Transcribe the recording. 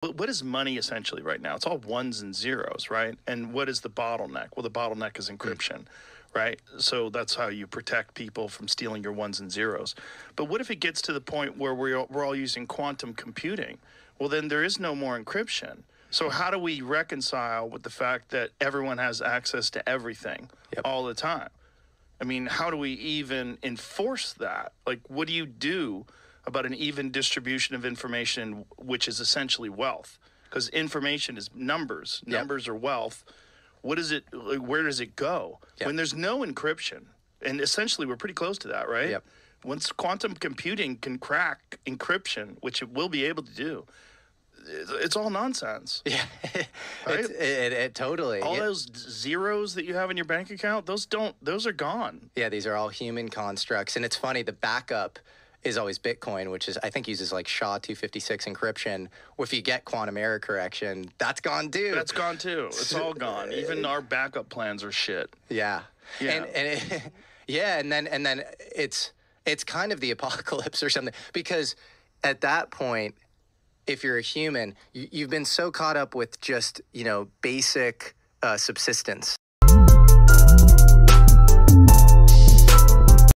What, what is money essentially right now? It's all ones and zeros, right? And what is the bottleneck? Well, the bottleneck is encryption, right? So that's how you protect people from stealing your ones and zeros. But what if it gets to the point where we're, all- we're all using quantum computing? Well, then there is no more encryption. So how do we reconcile with the fact that everyone has access to everything Yep. all the time? I mean, how do we even enforce that? Like, what do you do about an even distribution of information, which is essentially wealth? Because information is numbers. Yep. Numbers are wealth. What is it? Like, where does it go Yep. when there's no encryption? And essentially, we're pretty close to that, right? Yep. Once quantum computing can crack encryption, which it will be able to do, it's all nonsense. Yeah, Right? It's- it, it, totally. All Yeah. those zeros that you have in your bank account, those don't, those are gone. Yeah, these are all human constructs. And it's funny, the backup is always Bitcoin, which is, I think, uses like SHA 256 encryption. If you get quantum error correction, that's gone too. That's gone too. It's all gone. Even our backup plans are shit. yeah. Yeah. And, and it, yeah, and then and then it's it's kind of the apocalypse or something because at that point, if you're a human, you, you've been so caught up with just you know basic uh, subsistence